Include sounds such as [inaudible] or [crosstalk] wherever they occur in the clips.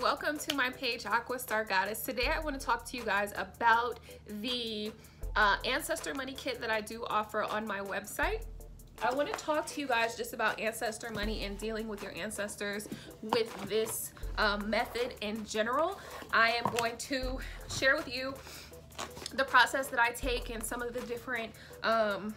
welcome to my page Aqua Star Goddess. Today I want to talk to you guys about the uh, Ancestor Money Kit that I do offer on my website. I want to talk to you guys just about ancestor money and dealing with your ancestors with this um, method in general. I am going to share with you the process that I take and some of the different um,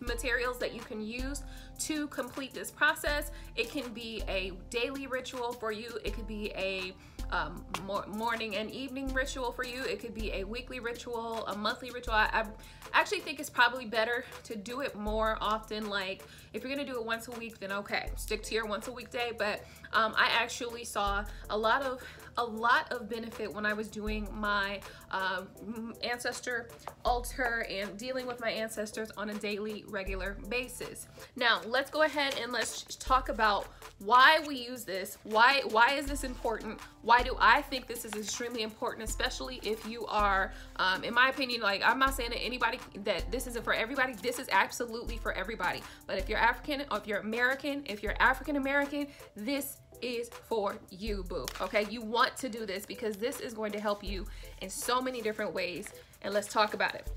materials that you can use to complete this process. It can be a daily ritual for you. It could be a um, morning and evening ritual for you. It could be a weekly ritual, a monthly ritual. I, I, actually think it's probably better to do it more often. Like if you're gonna do it once a week, then okay, stick to your once a week day. But um, I actually saw a lot of a lot of benefit when I was doing my um, ancestor altar and dealing with my ancestors on a daily regular basis. Now let's go ahead and let's talk about why we use this. Why, why is this important? Why do I think this is extremely important, especially if you are, um, in my opinion, like I'm not saying that anybody, that this isn't for everybody. This is absolutely for everybody. But if you're African, or if you're American, if you're African American, this is for you, boo. Okay, you want to do this because this is going to help you in so many different ways. And let's talk about it.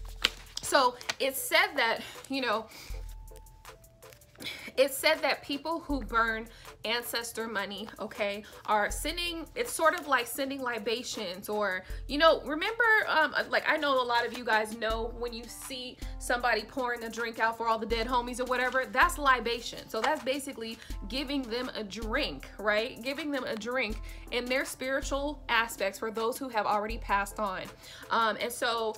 So it said that, you know, it said that people who burn ancestor money, okay, are sending, it's sort of like sending libations or, you know, remember, um, like I know a lot of you guys know when you see somebody pouring a drink out for all the dead homies or whatever, that's libation. So that's basically giving them a drink, right? Giving them a drink in their spiritual aspects for those who have already passed on. Um, and so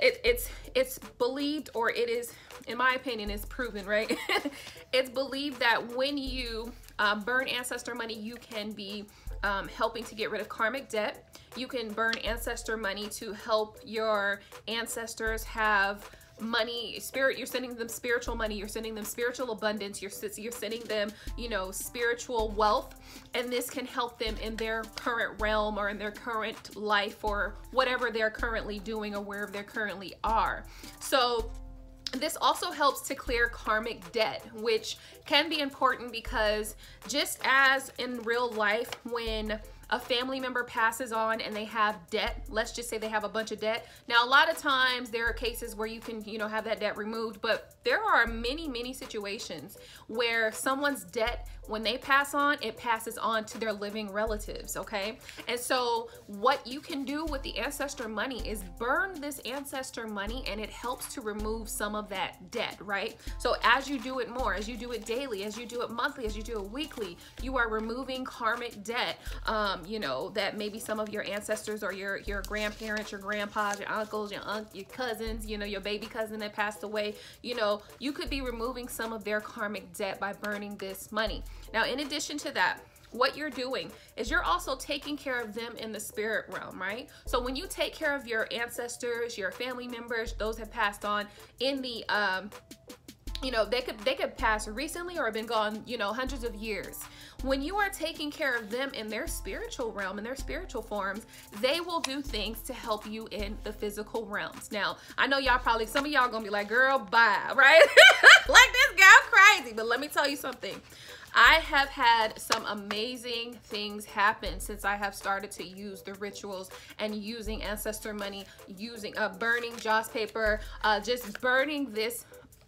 it, it's it's believed or it is in my opinion is proven right? [laughs] It's believed that when you um, burn ancestor money you can be um, helping to get rid of karmic debt. You can burn ancestor money to help your ancestors have money spirit you're sending them spiritual money you're sending them spiritual abundance you're you're sending them you know spiritual wealth and this can help them in their current realm or in their current life or whatever they're currently doing or wherever they currently are. So this also helps to clear karmic debt, which can be important because just as in real life, when a family member passes on and they have debt let's just say they have a bunch of debt. Now a lot of times there are cases where you can you know have that debt removed but there are many many situations where someone's debt when they pass on it passes on to their living relatives okay? And so what you can do with the ancestor money is burn this ancestor money and it helps to remove some of that debt right? So as you do it more as you do it daily as you do it monthly as you do it weekly you are removing karmic debt. Um, um, you know, that maybe some of your ancestors or your, your grandparents, your grandpas, your uncles, your aunt, your cousins, you know, your baby cousin that passed away, you know, you could be removing some of their karmic debt by burning this money. Now, in addition to that, what you're doing is you're also taking care of them in the spirit realm, right? So when you take care of your ancestors, your family members, those have passed on in the um you know they could they could pass recently or have been gone you know hundreds of years when you are taking care of them in their spiritual realm, in their spiritual forms, they will do things to help you in the physical realms. Now, I know y'all probably, some of y'all gonna be like, girl, bye, [laughs] right? like this girl crazy. But let me tell you something. I have had some amazing things happen since I have started to use the rituals and using ancestor money, using uh, burning joss paper, uh, just burning this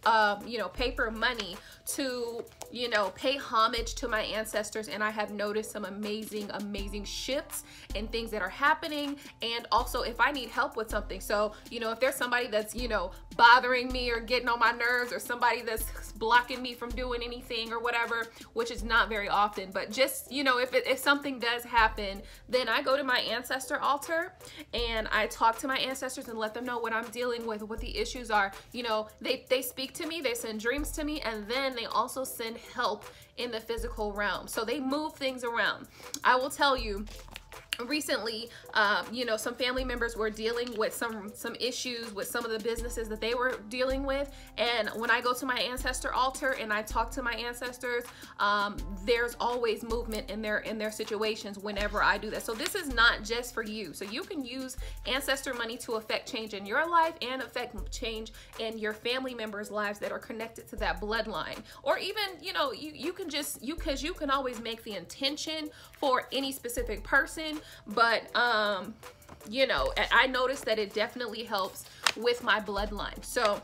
um, you know, paper money to, you know, pay homage to my ancestors. And I have noticed some amazing, amazing shifts and things that are happening. And also if I need help with something. So, you know, if there's somebody that's, you know, bothering me or getting on my nerves or somebody that's blocking me from doing anything or whatever, which is not very often, but just, you know, if, it, if something does happen, then I go to my ancestor altar and I talk to my ancestors and let them know what I'm dealing with, what the issues are. You know, they, they speak to me, they send dreams to me, and then they also send help in the physical realm. So they move things around. I will tell you, recently um, you know some family members were dealing with some some issues with some of the businesses that they were dealing with. And when i go to my ancestor altar and i talk to my ancestors um, there's always movement in their in their situations whenever i do that. So this is not just for you. So you can use ancestor money to affect change in your life and affect change in your family members lives that are connected to that bloodline. Or even you know you, you can just you because you can always make the intention for any specific person but um you know i noticed that it definitely helps with my bloodline so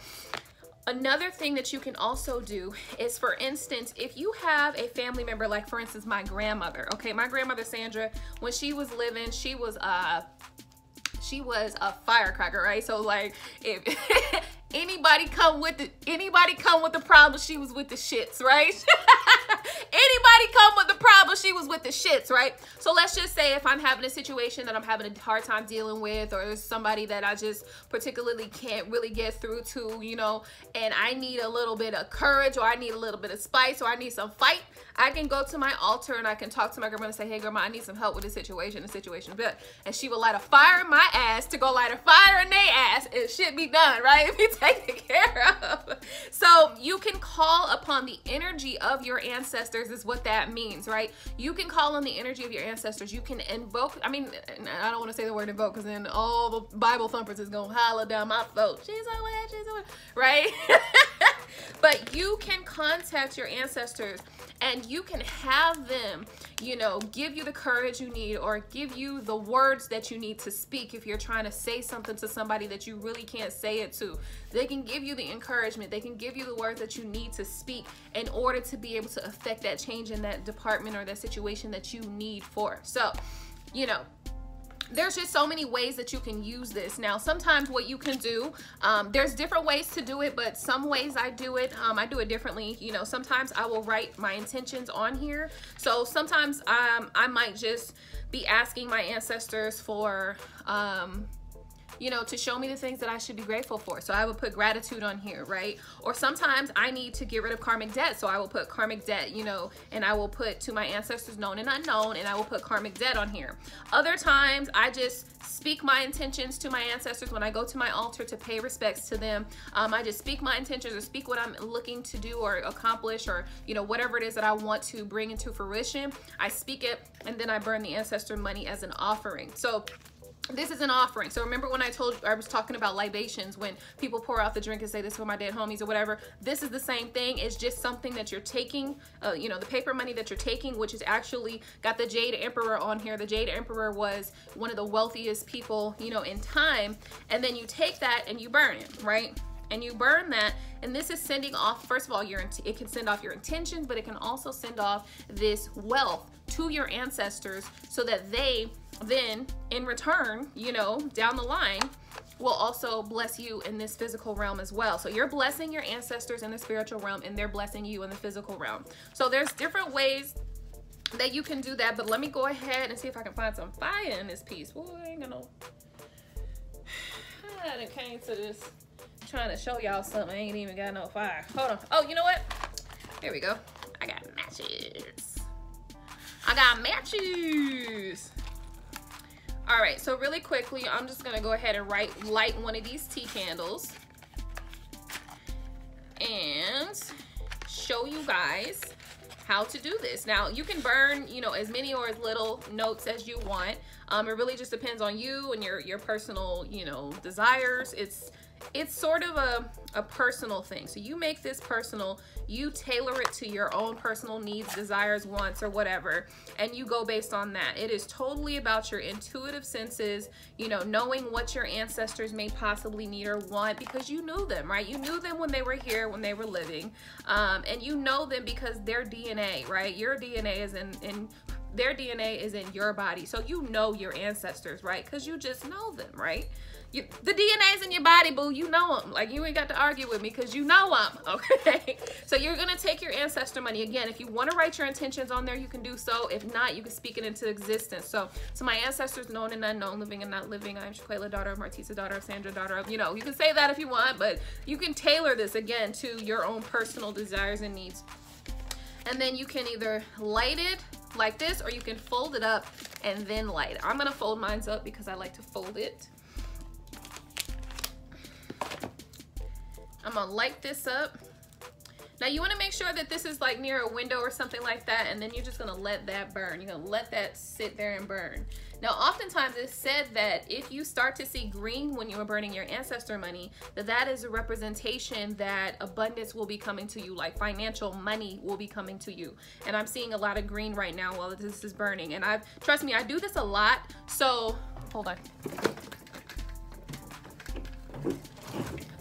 Another thing that you can also do is, for instance, if you have a family member, like for instance, my grandmother, okay, my grandmother Sandra, when she was living, she was uh she was a firecracker, right? So like if [laughs] anybody come with the anybody come with the problem, she was with the shits, right? [laughs] anybody come with the problem, she was with the shits, right? So let's just say if I'm having a situation that I'm having a hard time dealing with, or somebody that I just particularly can't really get through to, you know, and I need a little bit of courage, or I need a little bit of spice, or I need some fight, I can go to my altar and I can talk to my grandma and say, hey, grandma, I need some help with this situation, the situation, but and she will light a fire in my ass to go light a fire in their ass. It should be done, right? [laughs] Be taken care of. So you can call upon the energy of your ancestors is what that means, right? You can call on the energy of your ancestors. You can invoke, I mean, I don't want to say the word invoke because then all the Bible thumpers is going to holler down my throat. She's away, she's away, right? [laughs] but you can contact your ancestors and you can have them, you know, give you the courage you need or give you the words that you need to speak if you're trying to say something to somebody that you really can't say it to. They can give you the encouragement, they can give you the words that you need to speak in order to be able to affect that change in that department or that situation that you need for. So, you know, there's just so many ways that you can use this. Now sometimes what you can do um, there's different ways to do it but some ways I do it um, I do it differently. You know sometimes I will write my intentions on here. So sometimes um, I might just be asking my ancestors for um, you know, to show me the things that I should be grateful for. So I would put gratitude on here, right? Or sometimes I need to get rid of karmic debt. So I will put karmic debt, you know, and I will put to my ancestors known and unknown, and I will put karmic debt on here. Other times I just speak my intentions to my ancestors when I go to my altar to pay respects to them. Um, I just speak my intentions or speak what I'm looking to do or accomplish or, you know, whatever it is that I want to bring into fruition. I speak it and then I burn the ancestor money as an offering. So this is an offering. So remember when I told I was talking about libations when people pour out the drink and say this for my dead homies or whatever. This is the same thing. It's just something that you're taking, uh, you know, the paper money that you're taking, which is actually got the Jade Emperor on here. The Jade Emperor was one of the wealthiest people, you know, in time. And then you take that and you burn it, right? and you burn that and this is sending off first of all your it can send off your intentions but it can also send off this wealth to your ancestors so that they then in return, you know, down the line, will also bless you in this physical realm as well. So you're blessing your ancestors in the spiritual realm and they're blessing you in the physical realm. So there's different ways that you can do that, but let me go ahead and see if I can find some fire in this piece. Boy, I ain't gonna, [sighs] I done came to this trying to show y'all something. I ain't even got no fire. Hold on. Oh, you know what? Here we go. I got matches. I got matches. All right, so really quickly, I'm just gonna go ahead and write, light one of these tea candles and show you guys how to do this. Now, you can burn, you know, as many or as little notes as you want. Um, it really just depends on you and your, your personal, you know, desires. It's it's sort of a, a personal thing. So you make this personal, you tailor it to your own personal needs, desires, wants, or whatever, and you go based on that. It is totally about your intuitive senses, you know, knowing what your ancestors may possibly need or want because you knew them, right? You knew them when they were here, when they were living, um, and you know them because their DNA, right? Your DNA is in, in their DNA is in your body. So you know your ancestors, right? Because you just know them, right? You, the DNA's in your body, boo. You know them. Like, you ain't got to argue with me because you know them, [laughs] okay? so you're going to take your ancestor money. Again, if you want to write your intentions on there, you can do so. If not, you can speak it into existence. So, to my ancestors, known and unknown, living and not living, I'm Shaquela, daughter of Martisa, daughter of Sandra, daughter of, you know, you can say that if you want, but you can tailor this, again, to your own personal desires and needs. And then you can either light it like this, or you can fold it up and then light it. I'm gonna fold mine up because I like to fold it. I'm gonna light this up. Now you wanna make sure that this is like near a window or something like that, and then you're just gonna let that burn. You're gonna let that sit there and burn. Now, oftentimes it's said that if you start to see green when you are burning your ancestor money, that that is a representation that abundance will be coming to you, like financial money will be coming to you. And I'm seeing a lot of green right now while this is burning. And I've, trust me, I do this a lot. So, hold on.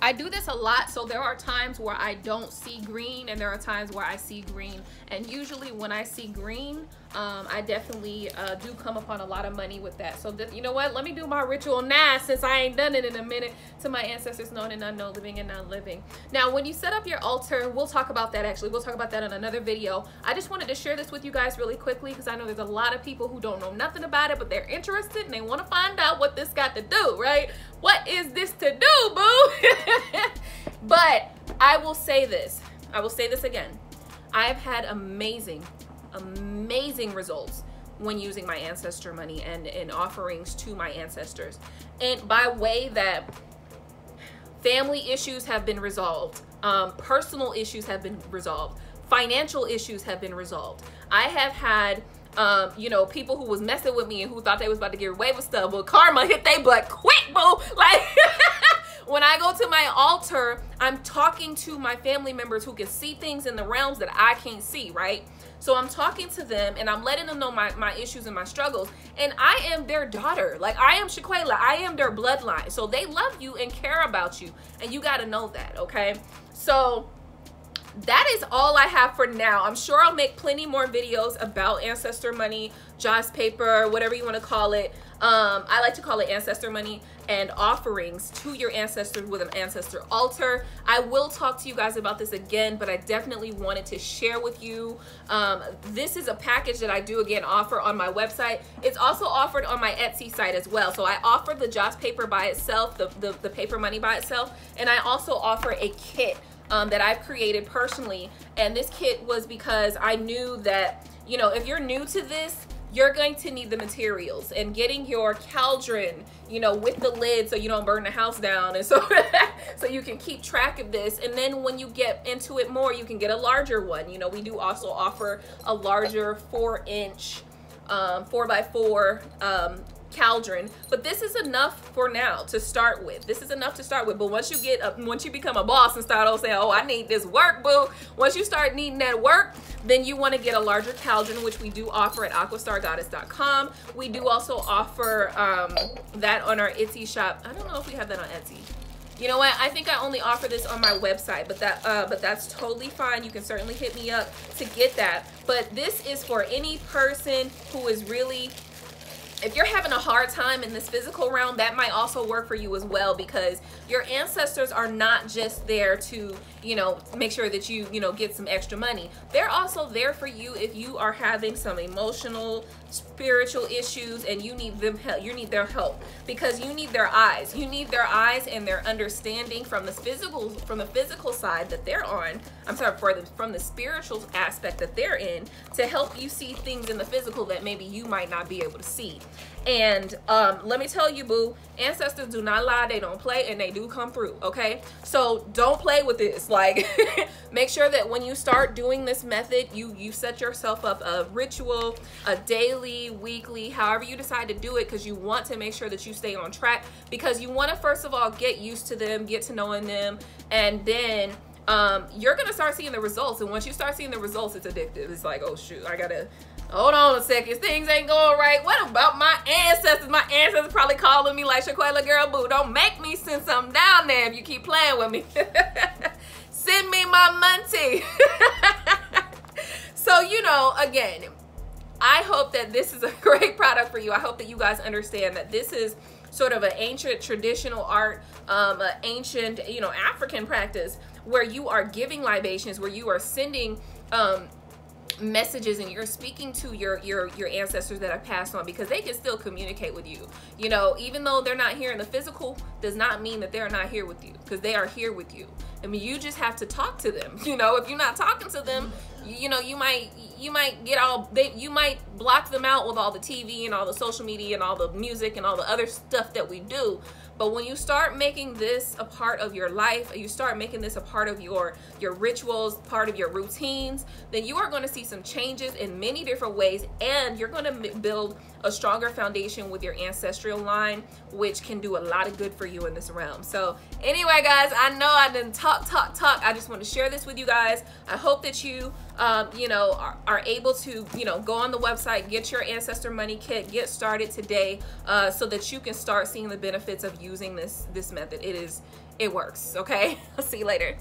I do this a lot, so there are times where I don't see green and there are times where I see green. And usually when I see green, um, I definitely uh, do come upon a lot of money with that. So you know what? Let me do my ritual now since I ain't done it in a minute to my ancestors known and unknown, living and non-living. Now, when you set up your altar, we'll talk about that actually. We'll talk about that in another video. I just wanted to share this with you guys really quickly because I know there's a lot of people who don't know nothing about it, but they're interested and they want to find out what this got to do, right? What is this to do, boo? [laughs] but I will say this. I will say this again. I've had amazing, amazing results when using my ancestor money and in offerings to my ancestors. And by way that family issues have been resolved, um, personal issues have been resolved, financial issues have been resolved. I have had um, you know, people who was messing with me and who thought they was about to get away with stuff, but karma hit they butt quick, boo. [laughs] Like [laughs] when I go to my altar, I'm talking to my family members who can see things in the realms that I can't see, right? So I'm talking to them and I'm letting them know my, my issues and my struggles. And I am their daughter. Like I am Shaquela. I am their bloodline. So they love you and care about you. And you got to know that, okay? So that is all I have for now. I'm sure I'll make plenty more videos about ancestor money, Joss paper, whatever you want to call it. Um, I like to call it ancestor money and offerings to your ancestors with an ancestor altar. I will talk to you guys about this again, but I definitely wanted to share with you. Um, this is a package that I do again offer on my website. It's also offered on my Etsy site as well. So I offer the Joss paper by itself, the, the, the paper money by itself, and I also offer a kit um, that I've created personally. And this kit was because I knew that, you know, if you're new to this, you're going to need the materials and getting your cauldron, you know, with the lid so you don't burn the house down and so [laughs] so you can keep track of this. And then when you get into it more, you can get a larger one. You know, we do also offer a larger four inch, um, four by four um, cauldron but this is enough for now to start with this is enough to start with but once you get up once you become a boss and start all saying oh i need this work boo once you start needing that work then you want to get a larger cauldron which we do offer at aquastargoddess.com we do also offer um, that on our etsy shop i don't know if we have that on etsy you know what? I think I only offer this on my website, but that uh, but that's totally fine. You can certainly hit me up to get that. But this is for any person who is really if you're having a hard time in this physical realm, that might also work for you as well because your ancestors are not just there to, you know, make sure that you, you know, get some extra money. They're also there for you if you are having some emotional, spiritual issues and you need them help. You need their help because you need their eyes. You need their eyes and their understanding from the physical from the physical side that they're on. I'm sorry, for the from the spiritual aspect that they're in to help you see things in the physical that maybe you might not be able to see. And um, let me tell you, boo, ancestors do not lie. They don't play and they do come through, okay? So don't play with this. [laughs] Like, make sure that when you start doing this method, you, you set yourself up a ritual, a daily, weekly, however you decide to do it because you want to make sure that you stay on track because you want to, first of all, get used to them, get to knowing them, and then um, you're going to start seeing the results. And once you start seeing the results, it's addictive. It's like, oh, shoot, I got to hold on a second, things ain't going right. What about my ancestors? My ancestors probably calling me like Shaquela Girl Boo. Don't make me send something down there if you keep playing with me. [laughs] send me my money. [laughs] so, you know, again, I hope that this is a [laughs] great product for you. I hope that you guys understand that this is sort of an ancient traditional art, um, an ancient, you know, African practice where you are giving libations, where you are sending um, messages and you're speaking to your your your ancestors that have passed on because they can still communicate with you. You know even though they're not here in the physical does not mean that they're not here with you because they are here with you. I mean you just have to talk to them. [laughs] You know if you're not talking to them you know you might you might get all they you might block them out with all the tv and all the social media and all the music and all the other stuff that we do but when you start making this a part of your life, you start making this a part of your your rituals, part of your routines, then you are going to see some changes in many different ways and you're going to build a stronger foundation with your ancestral line, which can do a lot of good for you in this realm. So anyway, guys, I know I didn't talk, talk, talk. I just want to share this with you guys. I hope that you, um, you know, are, are, able to, you know, go on the website, get your ancestor money kit, get started today uh, so that you can start seeing the benefits of using this, this method. It is, it works. Okay. [laughs] I'll see you later.